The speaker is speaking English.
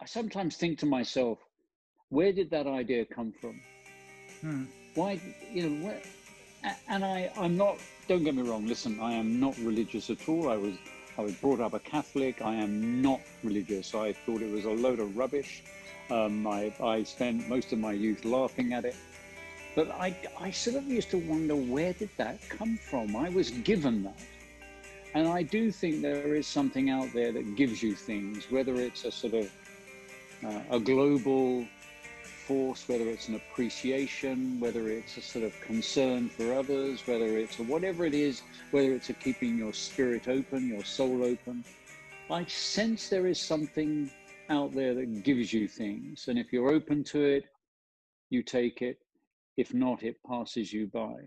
I sometimes think to myself, where did that idea come from? Hmm. Why, you know, where, and I, I'm not. Don't get me wrong. Listen, I am not religious at all. I was, I was brought up a Catholic. I am not religious. I thought it was a load of rubbish. Um, I, I spent most of my youth laughing at it. But I, I sort of used to wonder where did that come from? I was given that. And I do think there is something out there that gives you things, whether it's a sort of uh, a global force, whether it's an appreciation, whether it's a sort of concern for others, whether it's a whatever it is, whether it's a keeping your spirit open, your soul open. I sense there is something out there that gives you things. And if you're open to it, you take it. If not, it passes you by.